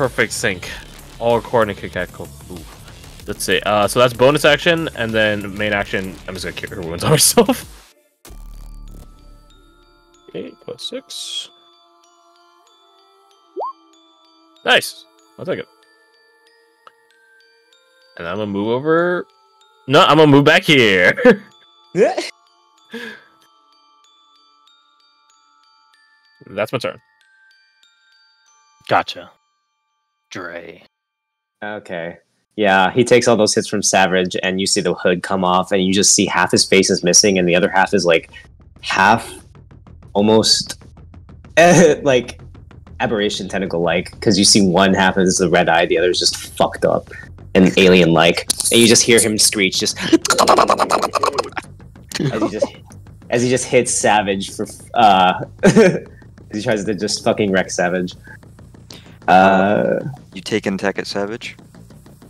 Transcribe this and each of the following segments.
perfect sync. All according to keikaku. Let's see. Uh, so that's bonus action, and then main action. I'm just gonna cure wounds on myself. Eight plus six. Nice. I'll take it. And I'm gonna move over. No, I'm gonna move back here. That's my turn. Gotcha. Dre. Okay. Yeah, he takes all those hits from Savage, and you see the hood come off, and you just see half his face is missing, and the other half is like half, almost, like aberration tentacle like, because you see one half is the red eye, the other is just fucked up and alien like, and you just hear him screech, just as he just as he just hits Savage for uh, as he tries to just fucking wreck Savage. Uh, You take an attack at Savage.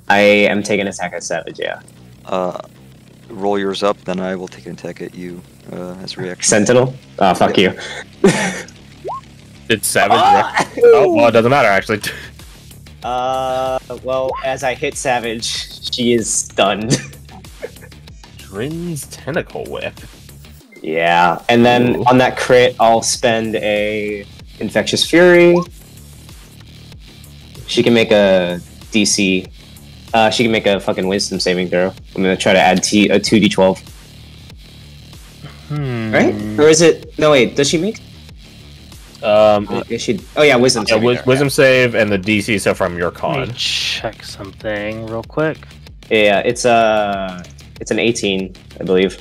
I am taking an attack at Savage. Yeah. Uh, roll yours up, then I will take an attack at you uh, as a reaction. Sentinel? Oh, fuck you. It's savage. wreck- oh, well, it doesn't matter actually. Uh, well, as I hit Savage, she is stunned. Drin's tentacle whip. yeah, and then Ooh. on that crit, I'll spend a Infectious Fury. She can make a DC. Uh, she can make a fucking Wisdom saving throw. I'm gonna try to add T a two D12. Hmm. Right? Or is it? No, wait. Does she make? Um, Uh, is she? Oh yeah, Wisdom. yeah, saving wis- throw, wisdom save and the DC so from your Let con. me check something real quick. Yeah, yeah, it's uh it's an 18, I believe.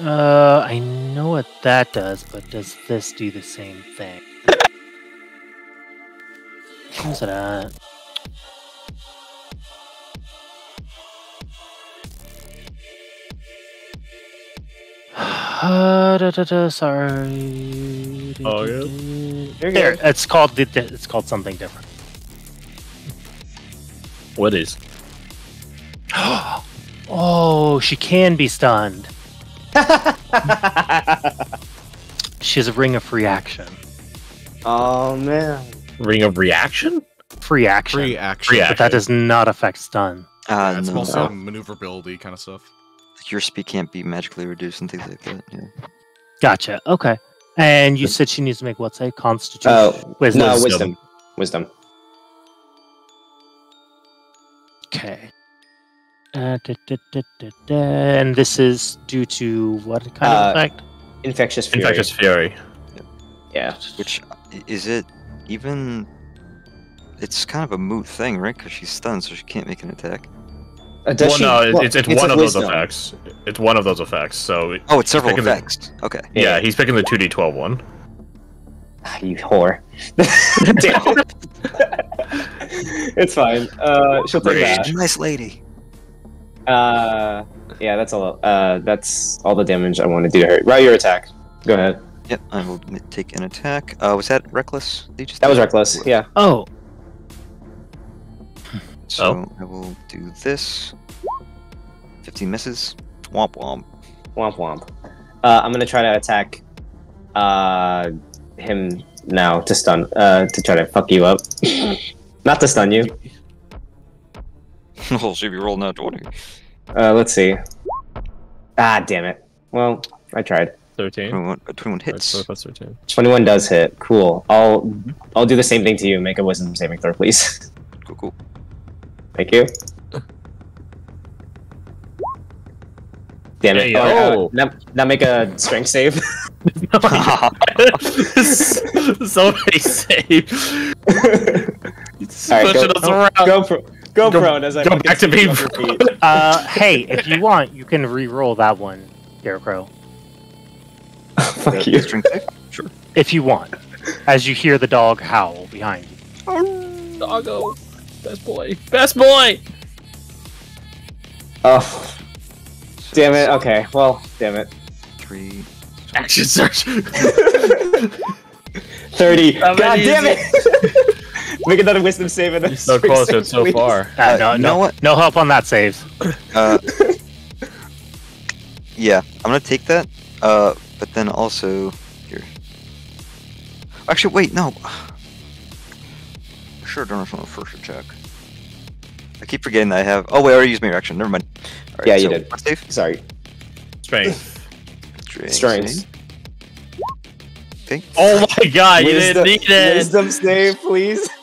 Uh, I know what that does, but does this do the same thing? Where's it at? Uh, da, da, da, sorry. Oh, yeah? You're There, it's called it's called something different. What is? oh, she can be stunned. She has a ring of free action. oh man. Ring of reaction? Free action. Free action. But that does not affect stun. Ah, Yeah, it's no. also maneuverability kind of stuff. Your speed can't be magically reduced and things like that. Yeah. Gotcha. Okay. And you said she needs to make what say? Constitution. Oh Wisdom. no, Wisdom. wisdom. Wisdom. Okay. Uh, da, da, da, da, da. And this is due to what kind Uh, of effect? Infectious Fury. Infectious Fury. Yeah. Which is it? Even it's kind of a moot thing, right? Because she's stunned, so she can't make an attack. Uh, does well, she- no, well, it's, it's, a one of those effects. It's one of those effects. So it- Oh, it's several Picking the- effects. Okay. yeah, he's picking the two D twelve one. Ah, You whore. Damn. it's fine. Uh, she'll take Rage. that. Nice lady. Uh, yeah, that's all. Uh, that's all the damage I want to do to her. Right, your attack. Go ahead. Yep, I will take an attack. Uh, was that reckless? They just That was did? reckless. Yeah. Oh, So I will do this. 15 misses. Womp womp. Womp womp. Uh, I'm gonna try to attack uh, him now to stun. Uh, to try to fuck you up. Not to stun you. oh, should be rolling out 20. Uh, let's see. Ah, damn it. Well, I tried. Thirteen. 21, uh, 21 That's hits. plus thirteen. 21 does hit. Cool. I'll I'll do the same thing to you. Make a wisdom saving throw, please. Cool, cool. Thank you. Damn it. Hey, Oh, uh, now, now make a strength save. Somebody save. He's Alright, pushing go- us around. go pro- go, Go- prone as I go back to sweep being prone. uh, hey, if you want, you can re-roll that one, Scarecrow, Fuck you. strength save? if you want. As you hear the dog howl behind you. Doggo. Best boy. Best boy. Oh, damn it. Okay, well, damn it. Three. Action search. 30. How God damn it. make another wisdom save and then so close, save, so please. far. Uh, Uh, no, you no, what? no help on that save. Uh, yeah, I'm gonna take that. Uh, but then also, here, Actually, wait, no. Sure, don't know if I'm first check. I keep forgetting that I have. Oh wait, I already used my reaction. Never mind. Alright, Yeah, you did. what's safe? Sorry. Strength. Strength. Strength. Okay. Oh my god, you didn't Wisdom- need it! Wisdom save, please.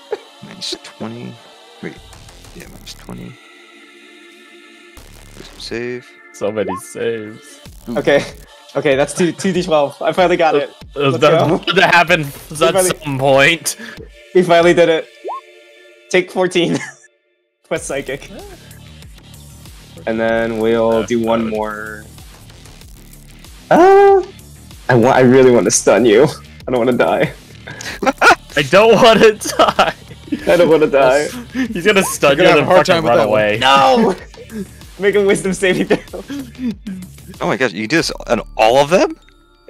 Minus 20. Wait. Yeah, minus 20. Save. So many saves. Okay. Okay, that's two two d twelve. I finally got it. Let's That go. would happen at Everybody- some point. We finally did it. Take fourteen. Plus psychic. And then we'll do one more. Uh, I want. I really want to stun you. I don't want to die. I don't want to die. I don't want to die. He's gonna stun You're you gonna and have a hard fucking time with run away. No. Make a wisdom saving throw. Oh my gosh, you do this on all of them?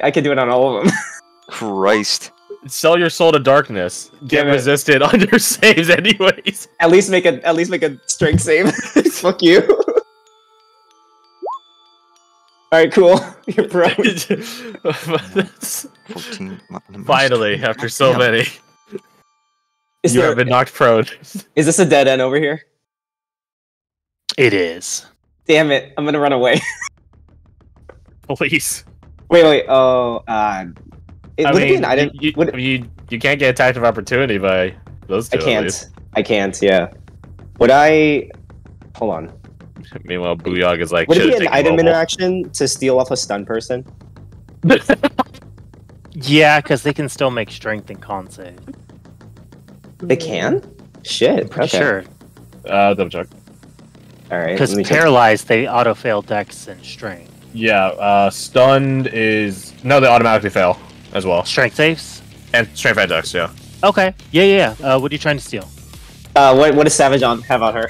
I can do it on all of them. Christ. Sell your soul to darkness. Get Damn resisted on your saves, anyways. At least make a. At least make a strength save. Fuck you. All right, cool. You're pro. That's- 14. mi- minus Finally, after so Damn. many, Is, you there, have been knocked prone. is this a dead end over here? It is. Damn it! I'm gonna run away. Please. wait, wait. Oh, uh, it, I would it be mean, an item? you, you, would- you, you can't get attacked of opportunity by those two. I can't. I can't. Yeah. Would I? Hold on. Meanwhile, Booyog is like, Would it "Should've be an item mobile." interaction to steal off a stun person? Yeah, because they can still make strength and con save. They can. Shit. Okay. sure. Uh, double check. All right. Because let me check. paralyzed, they auto fail dex and strength. Yeah, uh, stunned is no, they automatically fail as well, Strength saves? and strength and dex. Yeah, Okay. Yeah, yeah, yeah. Uh, what are you trying to steal? Uh, what what does Savage on have on her?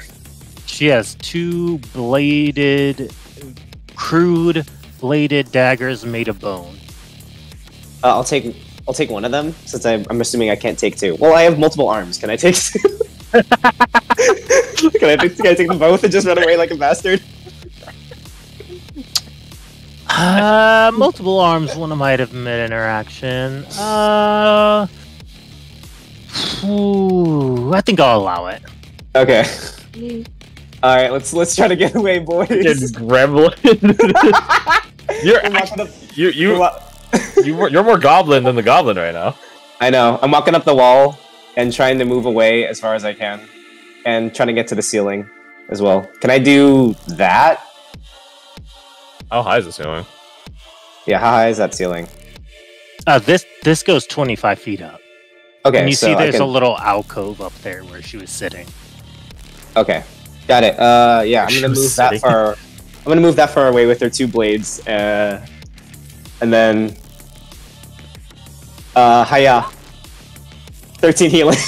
She has two bladed, crude bladed daggers made of bone. Uh, I'll take I'll take one of them since I, I'm assuming I can't take two. Well, I have multiple arms. Can I take two? can, I take, can I take them both and just run away like a bastard? Uh, multiple arms, one of might have mid interaction. Uh, ooh, I think I'll allow it. Okay. All right. Let's let's try to get away, boys. Fucking gremlin. you're I'm walking up- you you I'm wa- you were- you're more goblin than the goblin right now. I know. I'm walking up the wall and trying to move away as far as I can, and trying to get to the ceiling as well. Can I do that? How high is the ceiling? Yeah. How high is that ceiling? Uh, this this goes 25 feet up. Okay. and you so see there's can- a little alcove up there where she was sitting. Okay, got it. Uh, yeah, I'm gonna was move that far. I'm gonna move that far away with her two blades, uh, and then, uh, hiya. Thirteen healing.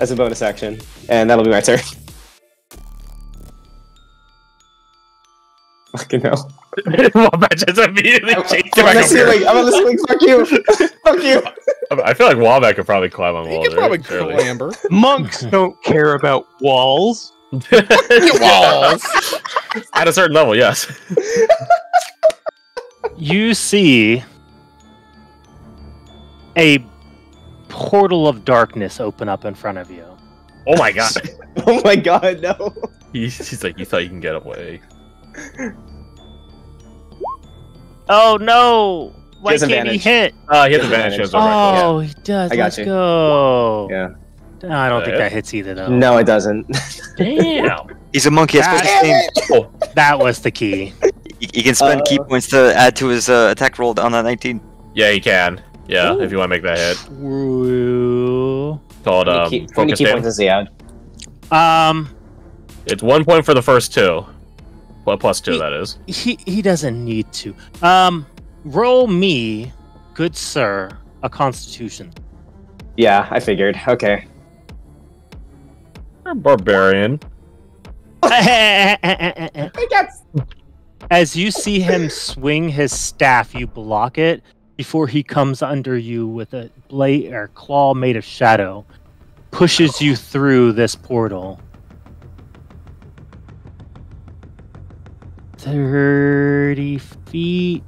As a bonus action, and that'll be my turn. Fucking hell! Wombat just immediately chased I'm him on the back over here. ceiling. I'm on the ceiling. Fuck you! Fuck you! I feel like Wombat could probably climb on You walls. can probably right? Surely. clamber. Monks don't care about walls. walls. At a certain level, yes. You see a portal of darkness open up in front of you. Oh my god. Oh my god, no! He's, he's like, you thought you can get away. Oh no! Why has can't he hit? Uh, he has Yes, advantage. advantage. Shows right Oh, he does. I got Let's you. go. Yeah. No, I don't think Yeah. that hits either though. No, it doesn't. Damn. He's a monkey. That's supposed to Damn. That was the key. He, he can spend ki Uh, points to add to his uh, attack roll on that 19. Yeah, he can. Yeah, Ooh. if you want to make that hit. True. Called How um, many ki- how many focus ki points does he add? Um, It's one point for the first two. Well, plus two, that is. he he doesn't need to. Um, roll me, good sir, a Constitution. Yeah, I figured. Okay. You're a barbarian. As you see him swing his staff, you block it before he comes under you with a blade or claw made of shadow, pushes you through this portal. Thirty feet.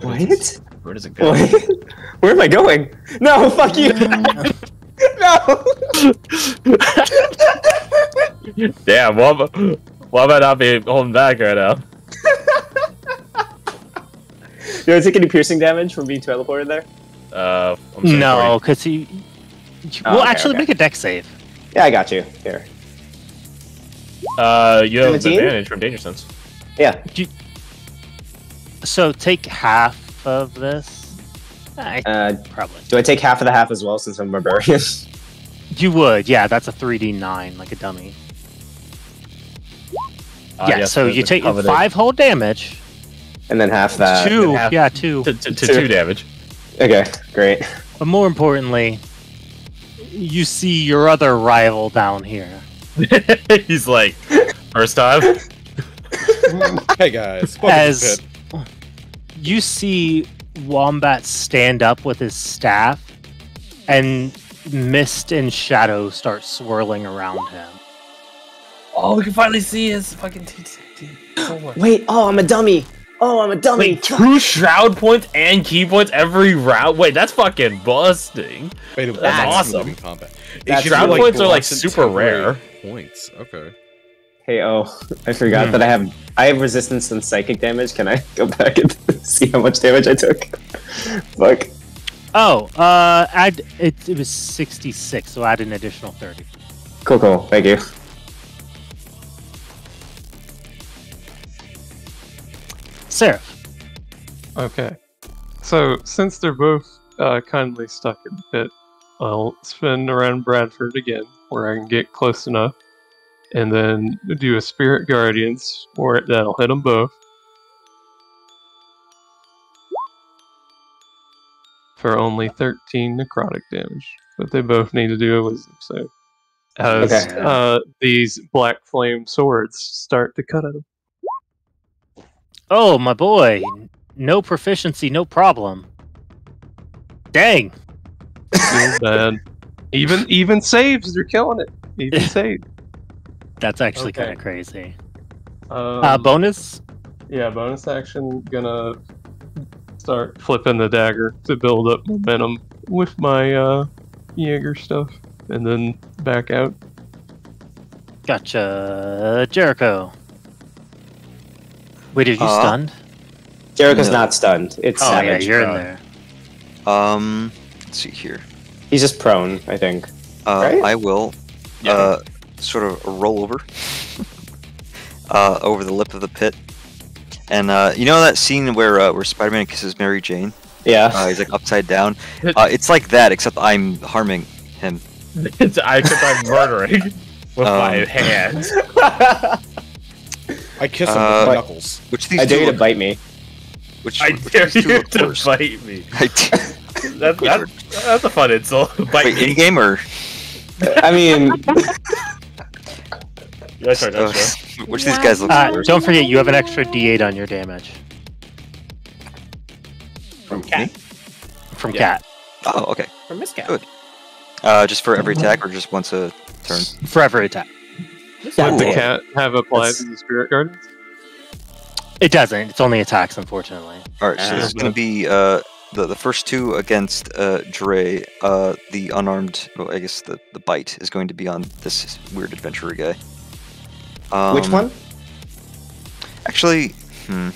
What? Where does it go? Wait, Where am I going? No, fuck you. no. Damn, why, am- am I not be holding back right now? Do I take any piercing damage from being teleported there? Uh, I'm No, because he. Oh, well, okay, actually, okay. make a dex save. Yeah, I got you. Here. Uh, you have 17? advantage from danger sense. Yeah. So take half of this. I Uh, probably. do I take half of the half as well since I'm barbarian? You would, yeah. That's a three D nine, like a dummy. Yeah. yes, so the- you the take coveted- five whole damage. and then half that. two. half- Yeah, two. to, to, to Two. two damage. Okay, great. But more importantly, you see your other rival down here. He's like, first time. hey guys, As you see Wombat stand up with his staff, and mist and shadow start swirling around him. Oh, we can finally see his fucking. T- t- t- Wait, oh, I'm a dummy. Oh, I'm a dummy. Wait, two shroud points and ki points every round. Wait, that's fucking busting. Wait, That's that's awesome. awesome. Combat. That's Shroud really points are like super rare. Points. Okay. Hey, oh, I forgot that I have I have resistance and psychic damage. Can I go back and see how much damage I took? Fuck. Oh, uh, add it. It was sixty six, so add an additional thirty. Cool, cool. Thank you. Seraph. Okay. So since they're both uh, kindly stuck in the pit, I'll spin around Bradford again, where I can get close enough, and then do a Spirit Guardians, where it, that'll hit them both. For only 13 necrotic damage, but they both need to do a wisdom save. As Okay. uh, these black flame swords start to cut at them. Oh, my boy. No proficiency, no problem. Dang. Feels bad. Even even saves, they're killing it. Even saves. That's actually Okay. kind of crazy. Um, Uh, bonus? Yeah, bonus action. Gonna start flipping the dagger to build up momentum with my uh, Jaeger stuff, and then back out. Gotcha. Jericho. Wait, are you Uh, stunned? Jericho's No. not stunned. It's Oh, yeah, savage. you're in uh, there. Um, let's see here. He's just prone, I think. Uh, Right? I will Yeah. uh, sort of roll over uh, over the lip of the pit. And uh, you know that scene where uh, where Spider-Man kisses Mary Jane? Yeah. Uh, he's like upside down. Uh, it's like that, except I'm harming him. It's, I except I'm murdering with my Um, hands. I kiss him Uh, with my knuckles. Which these I dare you to bite me. which, I which dare you to worse. bite me. I d- That, that, that's a fun insult. Bite Wait, me. in game or I mean, Yeah, sorry, uh, that's fair. which these guys look Uh, worse? don't forget, you have an extra d8 on your damage from Me? from Yeah. Cat. Oh, okay. From Miss Cat. Good. Uh, just for every attack or just once a turn? For every attack. Would the cat have applied That's- to the Spirit Guardians? It doesn't. It's only attacks, unfortunately. All right, so Ah. this is going to be uh, the the first two against uh, Dre. Uh, the unarmed, well, I guess the, the bite is going to be on this weird adventurer guy. Um, Which one? Actually, hmm.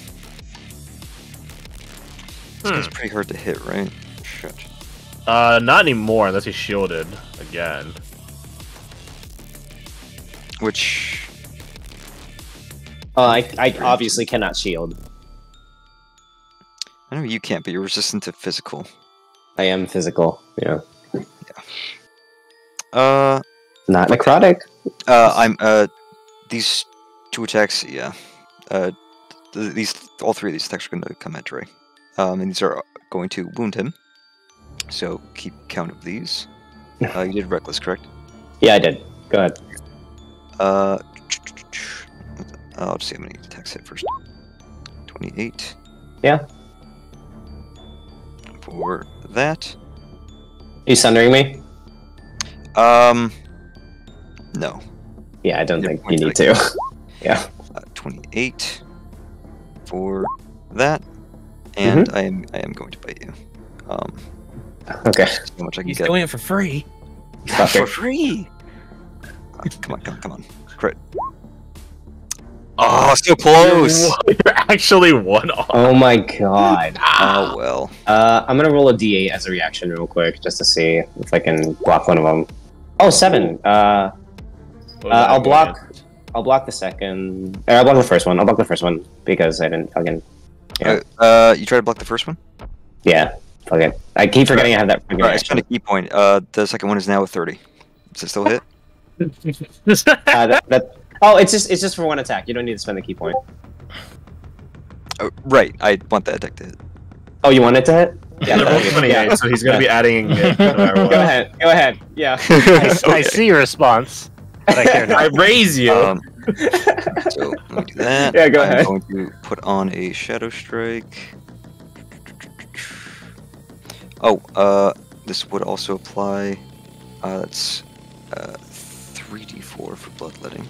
This Hmm. guy's pretty hard to hit, right? Shit. Uh, not anymore unless he's shielded again. Which Oh, I, I obviously cannot shield. I know you can't, but you're resistant to physical. I am physical. Yeah. Uh, Not necrotic. uh, I'm uh, these two attacks, yeah. Uh, th- these all three of these attacks are going to come at Dre, um, and these are going to wound him. So keep count of these. Uh, you did reckless, correct? Yeah, I did. Go ahead. Uh, I'll just see how many attacks hit first. Twenty-eight. Yeah. For that, you sundering me? um, no. Yeah, I don't Yeah, think you need to. yeah. Uh, Twenty-eight for that, and I am I am going to bite you. Um, Okay. see how much I can He's get doing it for free. For free. Come on, come on, come on, crit. Oh, so close. You're actually one off. Oh my god. Oh well. Uh, I'm gonna roll a d8 as a reaction real quick, just to see if I can block one of them. Oh, seven. Uh, uh I'll block. I'll block the second. Or I'll block the first one. I'll block the first one because I didn't fucking. Yeah. Uh, uh, you try to block the first one. Yeah. Fuck it. I keep forgetting I have that. fucking All right, I spent a ki point. Uh, the second one is now a thirty. Does it still hit? Uh, that, that, oh, it's just it's just for one attack. You don't need to spend the ki point. Oh, right. I want that attack to hit. Oh, you want it to hit? Yeah. They're both yeah. 28, so he's gonna be adding it no Go ahead. Go ahead. Yeah. I, I see your response. But I care I raise you. Um, so let me do that. Yeah, go I'm ahead. going to put on a shadow strike. Oh, uh, this would also apply. Uh, that's uh, 3d4 for bloodletting.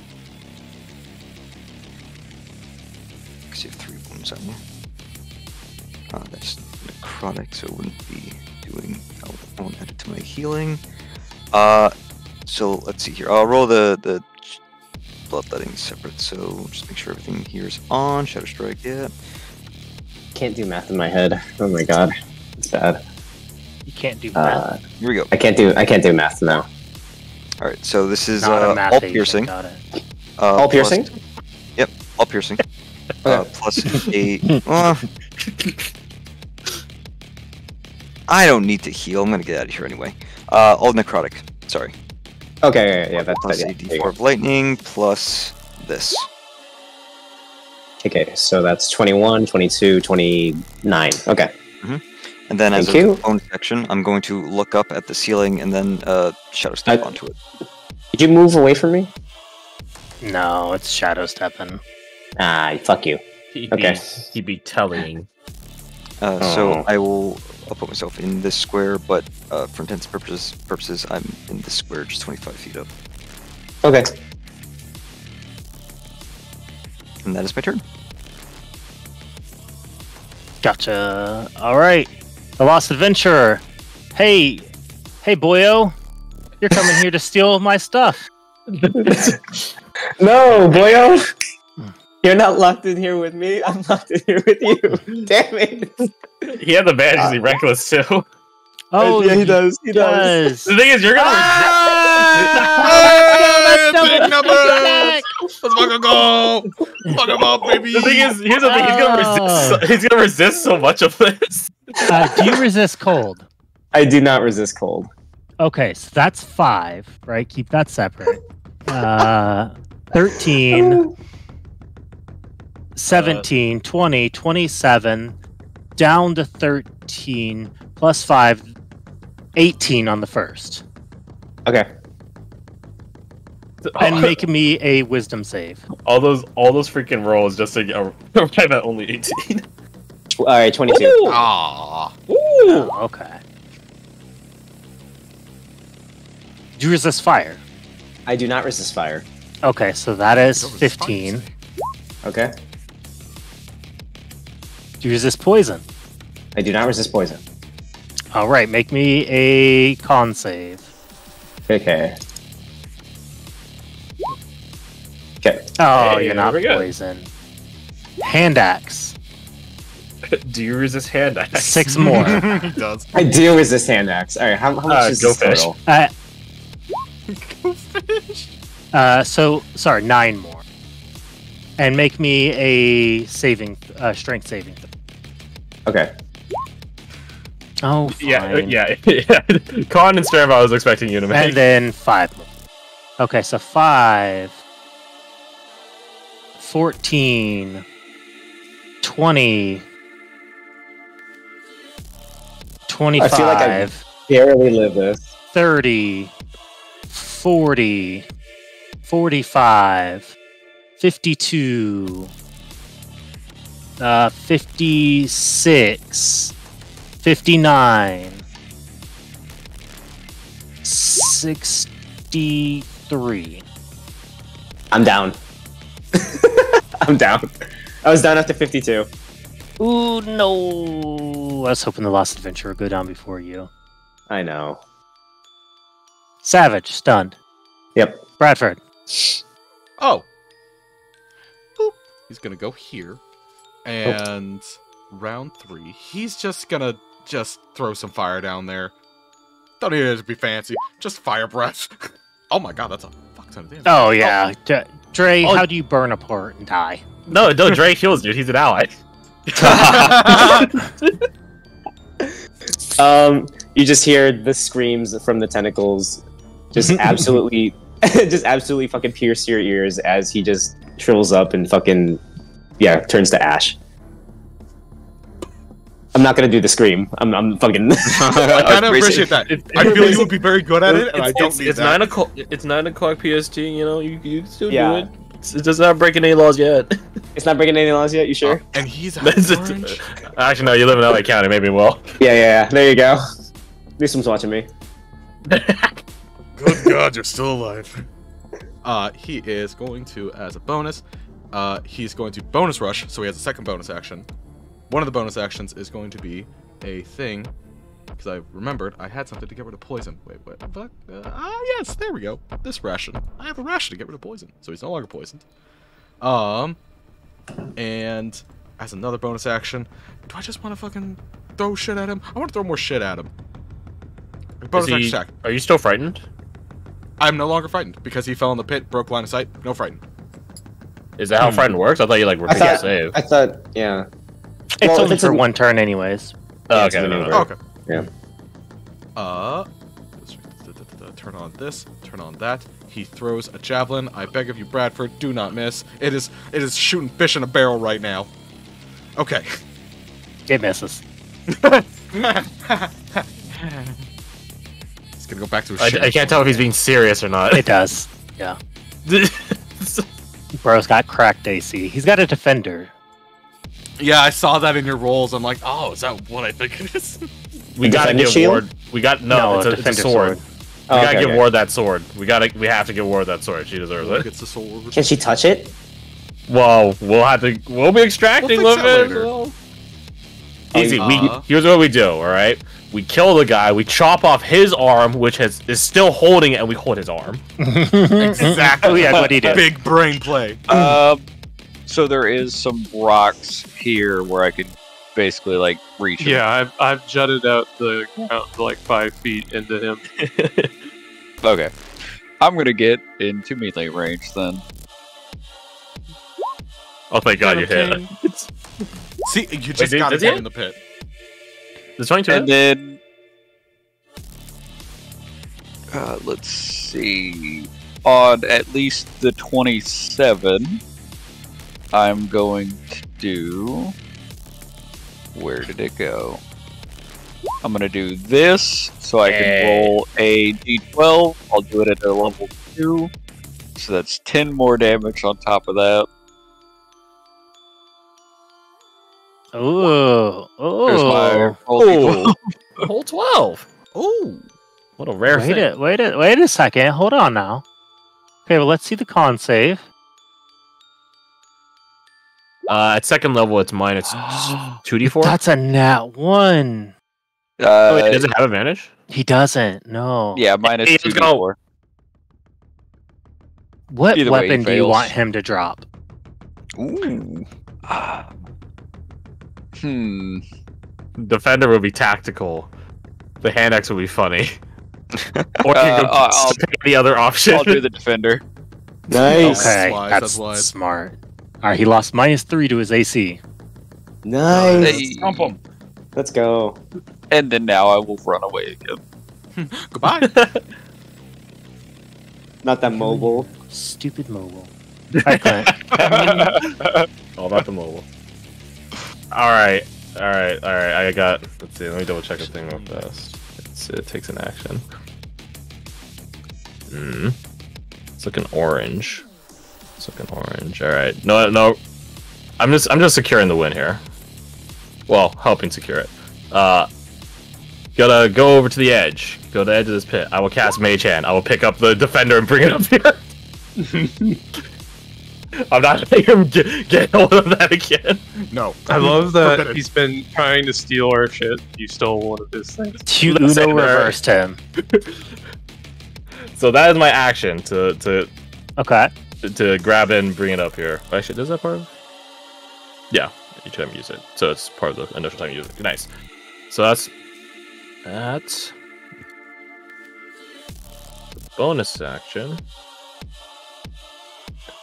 Because you have three wounds on you. Uh, that's necrotic, so it wouldn't be doing. I'll, I won't add it to my healing. Uh, so let's see here. I'll roll the the bloodletting separate. So just make sure everything here is on. Shadow strike, yeah. Can't do math in my head. Oh my god, it's bad. You can't do math. Uh, Here we go. I can't do I can't do math now. All right. So this is uh, math all piercing. Got it. Uh, All plus- piercing. Yep, all piercing. uh, plus a. Uh, I don't need to heal. I'm gonna get out of here anyway. Uh, all necrotic. Sorry. Okay, yeah, yeah, yeah that's Plus yeah, a d4 of lightning plus this. Okay, so that's 21, 22, 29. Okay. And then as Thank a you. bonus action, I'm going to look up at the ceiling and then uh, shadow step I- onto it. Did you move away from me? No, it's shadow stepping. Ah, fuck you. He'd Okay. Be, he'd be telling. Uh, So Oh. I will I'll put myself in this square, but uh, for intents purposes, purposes, I'm in this square, just 25 feet up, Okay. and that is my turn. Gotcha. All right. The Lost Adventurer. Hey, hey, boyo. You're coming here to steal my stuff. No, boyo. You're not locked in here with me. I'm locked in here with you. Damn it. He had the badge because uh, he reckless too. Oh, yeah, he does. He does. does. The thing is, you're gonna. Ah! Hey, big numbers! Let's fucking go! Fuck him up, baby! The thing is, here's the thing. He's gonna resist. So, he's gonna resist so much of this. Uh, do you resist cold? I do not resist cold. Okay, so that's five, right? Keep that separate. Uh, 13, 17, 20, 27, down to 13, plus 5, 18 on the first. Okay. And make me a wisdom save. all those, all those freaking rolls just to get- arrive at only 18. All right, 22. Aww. Oh, okay. Do you resist fire? I do not resist fire. Okay, so that is 15. Okay. Do you resist poison? I do not resist poison. All right, make me a con save. Okay. Okay. Oh, Hey, you're not there poison. Hand axe. Do you resist hand axe? Six more. does. I do resist hand axe. All right, how, how much Uh, is go this fish. total? uh, Go fish! uh, so sorry, nine more. And make me a saving, uh, strength saving. Okay. Oh, Yeah, fine. yeah, yeah. Con and Stram, I was expecting you to make. And then five more. Okay, so five. 14. 20. 25. I feel like I've- Barely live this. 30, 40, 45, 52, uh, 56, 59, 63. I'm down. I'm down. I was down after 52. Ooh, no. I was hoping the last adventure would go down before you. I know. Savage, stunned. Yep. Bradford. Oh. Boop. He's gonna go here. Oh. And round three, he's just gonna just throw some fire down there. Don't need it to be fancy. Just fire breath. oh my god, that's a fuck ton of damage. Oh, yeah. Oh. D- Dre, Oh. how do you burn a port and die? No, no, Dre heals, dude. He's an ally. Um, you just hear the screams from the tentacles, just absolutely, just absolutely fucking pierce your ears as he just shrivels up and fucking, yeah, turns to ash. I'm not gonna do the scream. I'm, I'm fucking. I kind of appreciate that. It- I it- feel you would be very good at it, and I It's, don't it's, need it's that. nine o'clock. It's nine o'clock PST. You know, you you can still Yeah. do it. It's, it does not break any laws yet. it's not breaking any laws yet. You sure? Oh, and he's out orange. Actually, no. You live in LA County. Maybe well. Yeah, yeah, yeah. There you go. Newsom's watching me. Good God, you're still alive. Uh, he is going to, as a bonus, uh, he's going to bonus rush, so he has a second bonus action. One of the bonus actions is going to be a thing, because I remembered I had something to get rid of poison. Wait, what the fuck? Uh, ah, yes, there we go. This ration. I have a ration to get rid of poison, so he's no longer poisoned. Um, and as another bonus action, do I just want to fucking throw shit at him? I want to throw more shit at him. Bonus he- action attack. Are you still frightened? I'm no longer frightened because he fell in the pit, broke line of sight. No frightened. Is that how Hmm. frightened works? I thought you like I repeat thought. save. I thought. Yeah. It's Well, only it's for a- one turn, anyways. Oh, Yeah, okay. no, no, no. Oh, okay. Yeah. Uh, turn on this. Turn on that. He throws a javelin. I beg of you, Bradford, do not miss. It is it is shooting fish in a barrel right now. Okay. It misses. He's gonna go back to his I. I can't tell if he's being serious or not. It does. Yeah. Bro's got cracked AC. He's got a defender. Yeah, I saw that in your rolls. I'm like, oh, is that what I think it is? we A gotta give shield? Ward. We got no. No, it's, a a, it's a defender sword. sword. We Oh, gotta okay, give okay. Ward that sword. We gotta. We have to give Ward that sword. She deserves it. gets the sword? Can she touch it? Well, we'll have to. We'll be extracting We'll with fix that it. later. well. Easy. we Uh. here's what we do. All right. We kill the guy. We chop off his arm, which has is still holding it, and we hold his arm. Exactly. Yeah, what he did. Big brain play. Um, so there is some rocks here where I could basically like reach. 'em. Yeah, I've, I've jutted out the ground like five feet into him. Okay. I'm gonna get into melee range then. Oh, thank God you hit. Okay. See, you just did- got did his head you? in the pit. The 22 And then, uh, let's see. On at least the 27, I'm going to do. Where did it go? I'm going to do this so I can roll a d12. I'll do it at a level 2. So that's 10 more damage on top of that. Ooh. There's my Ooh. roll d12. Oh, whole 12. Oh, What a rare Wait thing. a wait a wait a second. Hold on now. Okay, well let's see the con save. Uh, at second level, it's minus 2d4. That's a nat one. oh, wait, Uh, does it have advantage? He doesn't. No. yeah, minus Hey, 2 let's go. d4. What Either way, weapon do you want him to drop? Ooh. Ah. Hmm. Defender would be tactical. The hand axe would be funny. or you Uh, could I'll- I'll- pick the other option. I'll do the defender. Nice. Okay, wise, that's, that's wise. smart. All right, he lost minus three to his AC. Nice. Hey. Stomp 'em. Let's go. And then now I will run away again. Goodbye. Not that mobile. Stupid mobile. Hi, Clint. All about the mobile. All right, all right, all right. I got. Let's see. Let me double check a thing real fast. It's, it takes an action. Hmm. It's looking orange. It's looking orange. All right. No, no. I'm just. I'm just securing the win here. Well, helping secure it. Uh. Gotta go over to the edge. Go to the edge of this pit. I will cast Mage Hand. I will pick up the defender and bring it up here. I'm not letting him get, get hold of that again. No. I love that Forbidden. he's been trying to steal our shit. You stole one of his things. You Listen, Uno there- reversed him. So that is my action to to Okay. To grab it and bring it up here. Actually, does that part? Of... Yeah, each time you use it, so it's part of the initial time you use it. Nice. So that's that. Bonus action.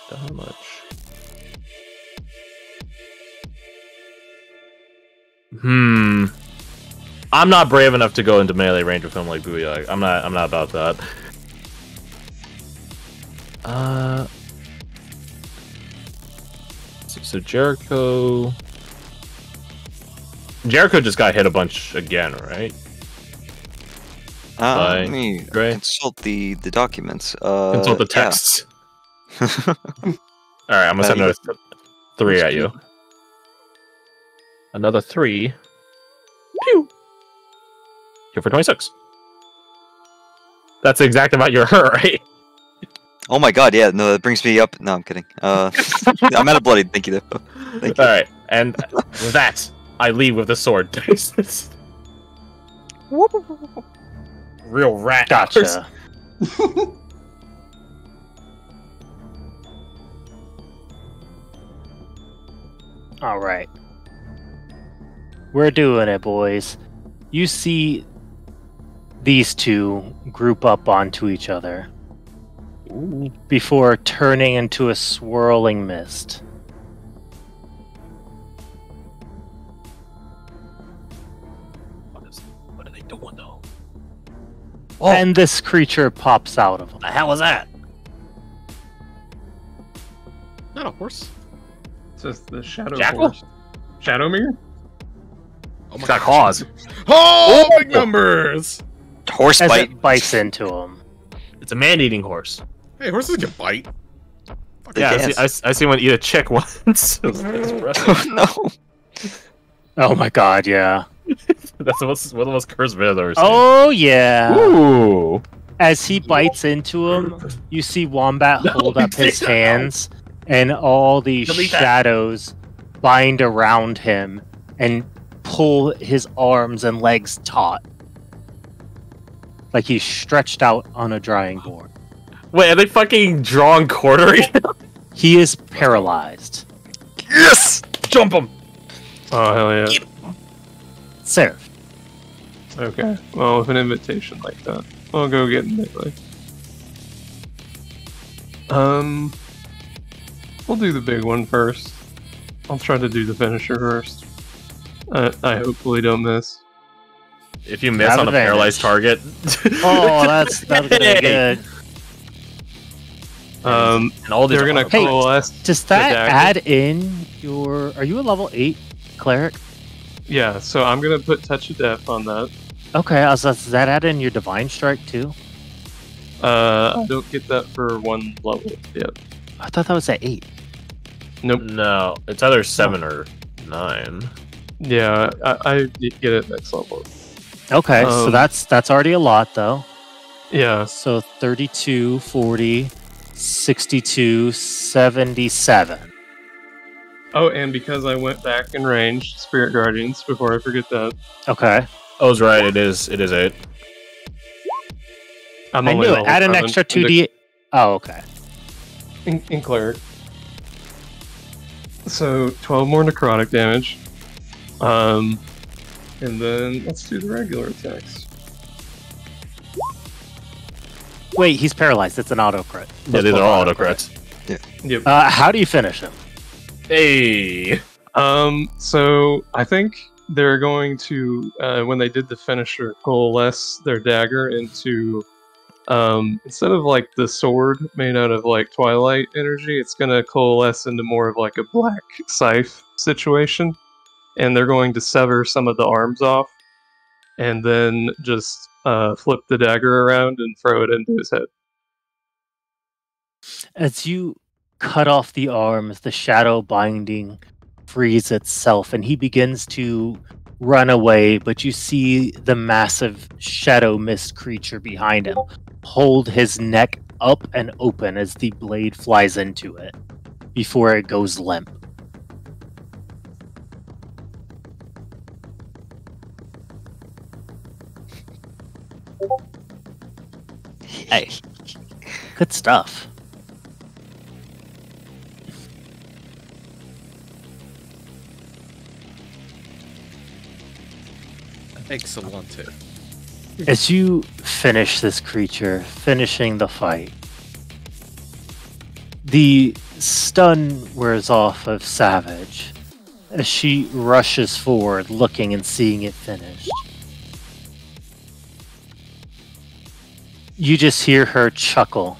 How much? Hmm. I'm not brave enough to go into melee range with him like Booyah. I'm not. I'm not about that. Uh. So, so Jericho. Jericho just got hit a bunch again, right? Uh, let me Gray. consult the the documents. Uh, Consult the yeah. texts. All right, I'm gonna send another th- three at you. Another three. Pew. Here for twenty-six. That's the exact amount you're hurt, right? Oh my god, yeah, no, that brings me up. No, I'm kidding. Uh, I'm out of bloody. Thank you, though. Thank you. All right, and with that, I leave with the sword. Real rat. Gotcha. All right. We're doing it, boys. You see these two group up onto each other before turning into a swirling mist. What, is, what are they doing though? Oh. And this creature pops out of them. the hell is that? Not a horse. It's just the shadow Jackal? horse. Shadow mirror? Oh It's got claws. Oh, oh, big numbers! Horse As bite. it bites into him. It's a man-eating horse. Hey, horses can bite. Fuck They yeah, I can. see, I, s- I see one eat a chick once. It was expressive. no. Oh my god, yeah. That's the most, one of the most cursed videos I've ever seen. Oh yeah. Ooh. As he bites into him, you see Wombat No, hold up his no. hands, and all these Delete that. shadows bind around him and pull his arms and legs taut. Like he's stretched out on a drying board. Wait, are they fucking drawing quartering? He is paralyzed. yes! Jump him! Oh, hell yeah. Seraph. Okay. Well, with an invitation like that, I'll go get in melee. Um, we'll do the big one first. I'll try to do the finisher first. Uh, I hopefully don't miss. If you miss Have on a paralyzed target. Oh, that's that's gonna Hey! be good. Um, And all these they're gonna are- Hey. coalesce. Does that add in your? Are you a level eight cleric? Yeah, so I'm gonna put touch of death on that. Okay, I was, does that add in your divine strike too? Uh, I don't get that for one level yet. I thought that was at eight. Nope. No, it's either seven or nine. Yeah, I, I get it next level. Okay, so Um, that's that's already a lot though. Yeah, So 32, 40, 62, 77. Oh, and because I went back in range, Spirit Guardians, before I forget that. Okay. I was right. It is. It is eight. I'm I only knew it. Add an extra 2d. Oh, okay. In, in Cleric. So, 12 more necrotic damage. Um, and then let's do the regular attacks. Wait, he's paralyzed. It's an auto crit. Yeah, these are all auto crits. Yep. Uh, how do you finish him? Hey. Um, so I think they're going to, uh, when they did the finisher, coalesce their dagger into, um, instead of like the sword made out of like twilight energy, it's going to coalesce into more of like a black scythe situation. And they're going to sever some of the arms off and then just uh, flip the dagger around and throw it into his head. As you cut off the arms, the shadow binding frees itself, and he begins to run away. But you see the massive shadow mist creature behind him hold his neck up and open as the blade flies into it. before it goes limp. Hey. Good stuff. Excellent. As you finish this creature, finishing the fight, the stun wears off of Savage as she rushes forward, looking and seeing it finished. You just hear her chuckle.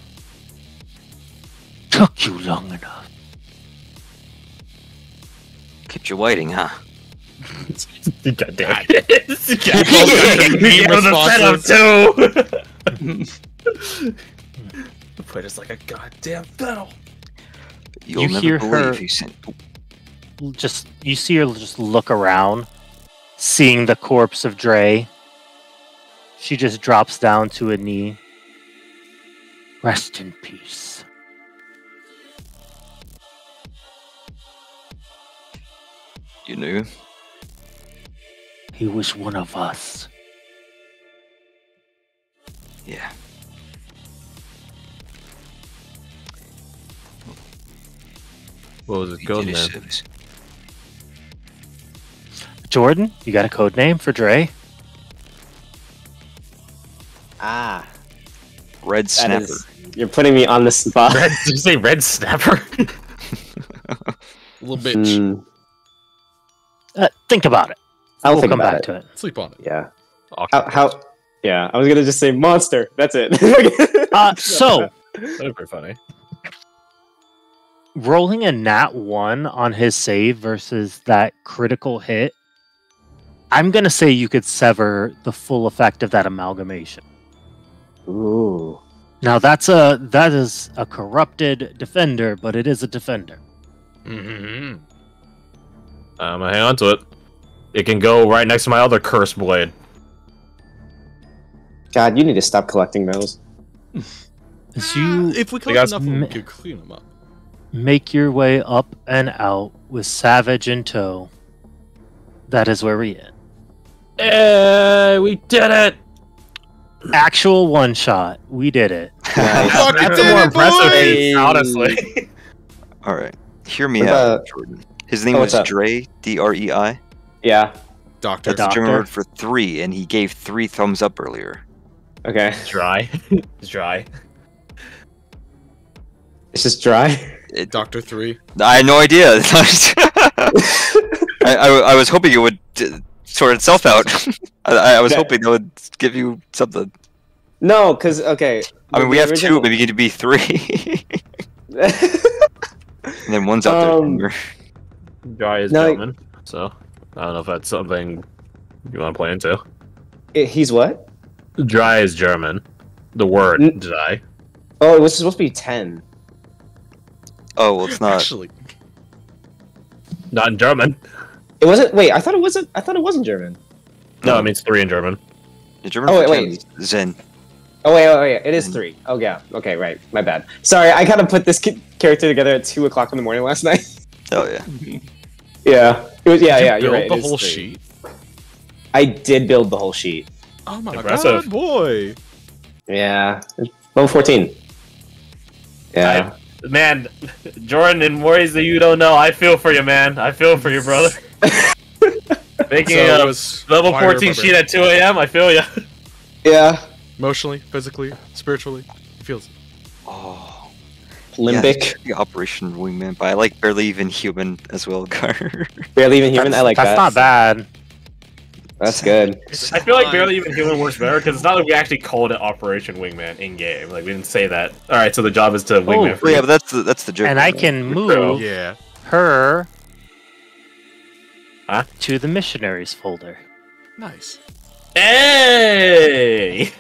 Took you long enough. Kept you waiting, huh? God damn Keep it. those the setup meme too. the player's like a goddamn fiddle. You'll You never hear her- he sent. Just you see her just look around, seeing the corpse of Dre. She just drops down to a knee. Rest in peace. You knew. He was one of us. Yeah. What was it He called, did his man? service. Jordan, you got a code name for Dre? Ah, Red that Snapper. is. You're putting me on the spot. Red, did you say red snapper? Little bitch. Hmm, Uh, think about it. I'll we'll think come about back it. to it. Sleep on it. Yeah. Awkward. How, how? Yeah, I was gonna just say monster. That's it. Uh, so That was pretty funny. rolling a nat one on his save versus that critical hit, I'm gonna say you could sever the full effect of that amalgamation. Ooh. Now that's a that is a corrupted defender, but it is a defender. Mm-hmm. I'm gonna hang on to it. It can go right next to my other curse blade. God, you need to stop collecting those. You If we They collect enough, of them, we m- could clean them up. make your way up and out with Savage in tow, that is where we end. Hey, we did it! Actual one shot. We did it. Nice. That's did a more it, impressive boys! feat, honestly. All right. Hear me What out, about- Jordan. His name Oh, was what's? Dre, D R E I. Yeah. Doctor. That's a German word for three, and he gave three thumbs up earlier. Okay. dry. it's dry. It's just dry. It, Doctor Three. I had no idea. I, I, I was hoping it would uh, sort itself out. I, I was That- hoping that would give you something. no, because okay. I mean, we have two, original- maybe you need to be three. and then one's out Um, there. Dry is No, German, so I don't know if that's something you want to play into. It- he's what? Dry is German. The word N- dry. Oh, it was supposed to be ten. Oh, well, it's not. Actually, Not in German. It wasn't. Wait, I thought it wasn't. I thought it wasn't German. No, it means three in German. The German Oh, wait, wait. Zen. Oh wait, oh wait, it is Mm. three. Oh yeah. Okay, right. My bad. Sorry, I kind of put this character together at two o'clock in the morning last night. Oh, yeah. yeah. It was. Yeah, did you yeah. You're build right. The whole three. sheet. I did build the whole sheet. Oh my Impressive. god, boy! Yeah. Level fourteen. Yeah. Man, Jordan, in ways that you don't know, I feel for you, man. I feel for you, brother. Making So it a was level 14 sheet at 2 a.m., I feel you. Yeah. Emotionally, physically, spiritually, it feels. Oh. Limbic. Yeah, the Operation Wingman, but I like Barely Even Human as well, Gar. Barely even human. I like That's that. not bad. That's good. I feel like barely even human works better because it's not like we actually called it Operation Wingman in game. Like we didn't say that. All right, so the job is to wingman. Oh, for Oh, yeah, you. but that's the, that's the joke. And I can move Yeah. her Huh? to the missionaries folder. Nice. Hey!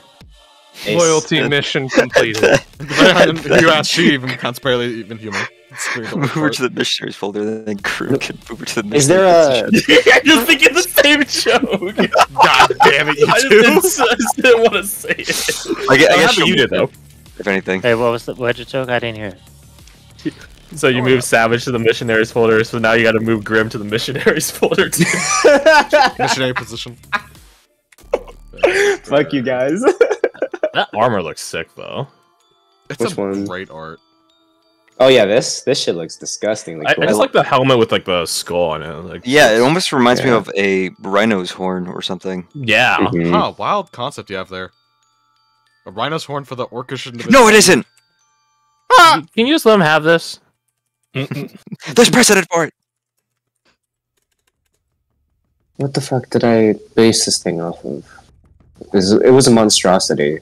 Ace. Loyalty mission completed. you ask, she even counts barely even human. It's pretty cool. move over to the missionaries folder, then crew can move over to the Is there a- missionaries. I'm just thinking the same joke. God damn it, you I just, didn't, I just didn't want to say it. I guess, I guess you did though. If anything. Hey, what was the what was the joke? I didn't hear it. So you Oh, move. Savage to the missionaries folder, so now you gotta move Grim to the missionaries folder too. Missionary position. Fuck you guys. that armor looks sick though. It's Which a one? great art. oh yeah, this this shit looks disgustingly I, cool. I just like the helmet with like the skull on it. Like Yeah, it almost reminds me of a rhino's horn or something. yeah. Mhm. Huh, wild concept you have there. A rhino's horn for the orcish individual. No, it isn't. Can you just let him have this? There's precedent for it. What the fuck did I base this thing off of? It was, it was a monstrosity.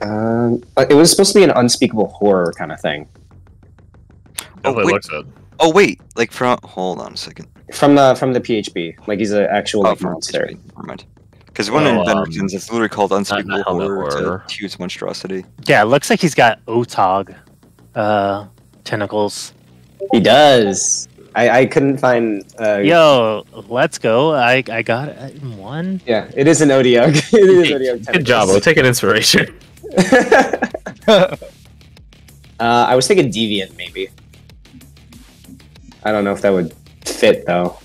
Um, it was supposed to be an unspeakable horror kind of thing. Oh, wait. Oh wait, like from hold on a second. From the from the PHB, like he's an actual Oh, like monster. PHP, Never mind. Because one in Oh, um, Van Richten's, it's literally called Unspeakable helmet Horror. It's a huge monstrosity. Yeah, it looks like he's got Otyugh uh, tentacles. He does. I, I couldn't find. Uh, Yo, let's go. I I got it one. Yeah, it is an Otyugh. it is Hey, Otyugh Good job, I'll take an inspiration. uh, I was thinking deviant, maybe. I don't know if that would fit though.